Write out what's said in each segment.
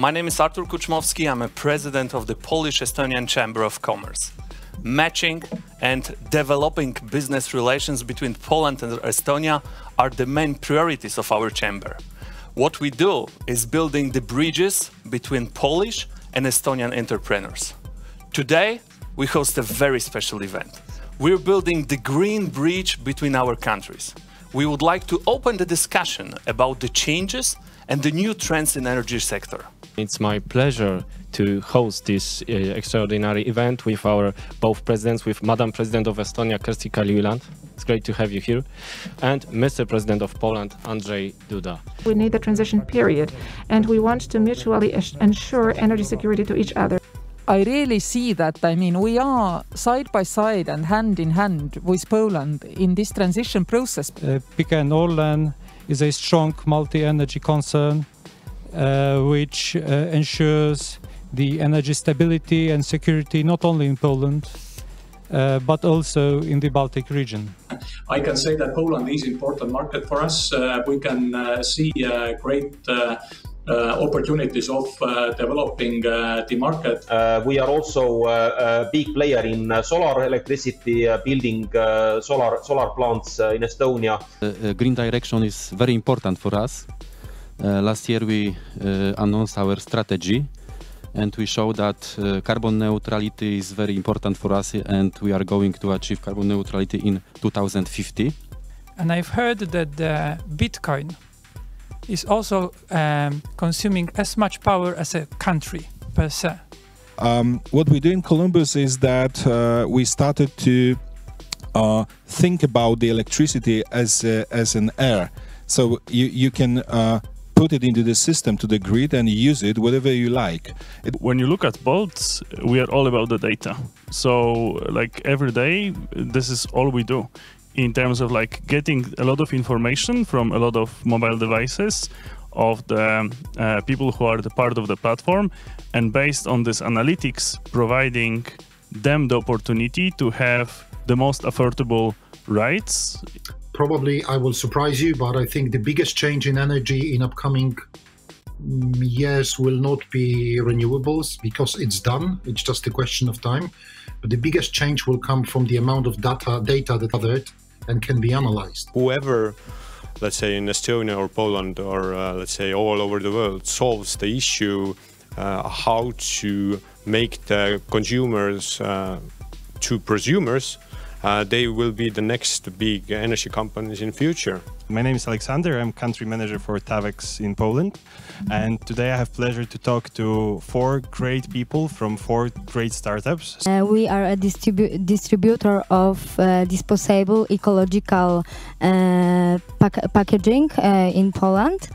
my name is Artur Kuczmowski. I'm a president of the Polish Estonian Chamber of Commerce. Matching and developing business relations between Poland and Estonia are the main priorities of our chamber. What we do is building the bridges between Polish and Estonian entrepreneurs. Today, we host a very special event. We're building the green bridge between our countries. We would like to open the discussion about the changes and the new trends in energy sector. It's my pleasure to host this uh, extraordinary event with our both presidents, with Madam President of Estonia, Kersti Kaljulaid. It's great to have you here. And Mr. President of Poland, Andrzej Duda. We need a transition period, and we want to mutually ensure energy security to each other. I really see that. I mean, we are side by side and hand in hand with Poland in this transition process. Uh, PKN Orlen is a strong multi-energy concern uh, which uh, ensures the energy stability and security not only in Poland uh, but also in the Baltic region. I can say that Poland is important market for us. Uh, we can uh, see uh, great Uh, opportunities of uh, developing uh, the market. we are also a big player in solar electricity, building solar solar plants in Estonia. green direction is very important for us. last year we announced our strategy and we show that uh, carbon neutrality is very important for us and we are going to achieve carbon neutrality in 2050. And I've heard that the Bitcoin is also um, consuming as much power as a country per se. Um, what we do in Columbus is that uh, we started to uh, think about the electricity as uh, as an air. So you you can uh, put it into the system to the grid and use it whatever you like. It when you look at Bolt, we are all about the data. So like every day, this is all we do in terms of like getting a lot of information from a lot of mobile devices of the uh, people who are the part of the platform and based on this analytics providing them the opportunity to have the most affordable rights probably I will surprise you, but I think the biggest change in energy in upcoming mm, years will not be renewables because it's done. It's just a question of time. But the biggest change will come from the amount of data data that gathered and can be analyzed. Whoever let's say in Estonia or Poland or uh, let's say all over the world solves the issue uh, how to make the consumers uh, to prosumers uh, they will be the next big energy companies in future. My name is Alexander. I'm country manager for Tavex in Poland. And today I have pleasure to talk to four great people from four great startups. Uh, we are a distribu distributor of uh, disposable ecological uh, pack packaging uh, in Poland.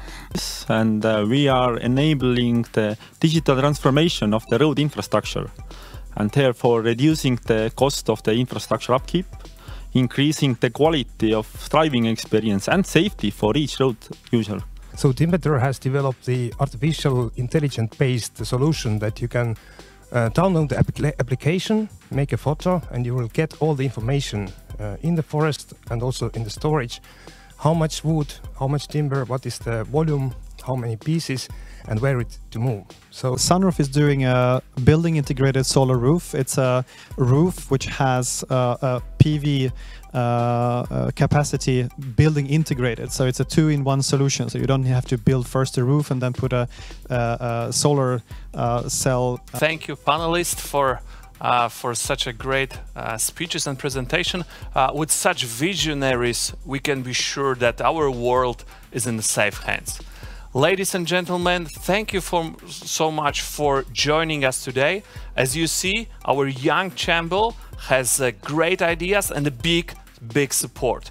And uh, we are enabling the digital transformation of the road infrastructure and therefore reducing the cost of the infrastructure upkeep, increasing the quality of driving experience and safety for each road user. So Timbeter has developed the artificial intelligence based solution that you can uh, download the application, make a photo, and you will get all the information uh, in the forest and also in the storage. How much wood, how much timber, what is the volume, how many pieces, and where it to move. So Sunroof is doing a building integrated solar roof. It's a roof which has uh, a PV uh, uh, capacity building integrated. So it's a two-in-one solution. So you don't have to build first a roof and then put a, a solar uh, cell. Thank you, panelists, for uh, for such a great uh, speeches and presentation. Uh, with such visionaries, we can be sure that our world is in safe hands. Ladies and gentlemen, thank you for, so much for joining us today. As you see, our young chamber has uh, great ideas and a big, big support.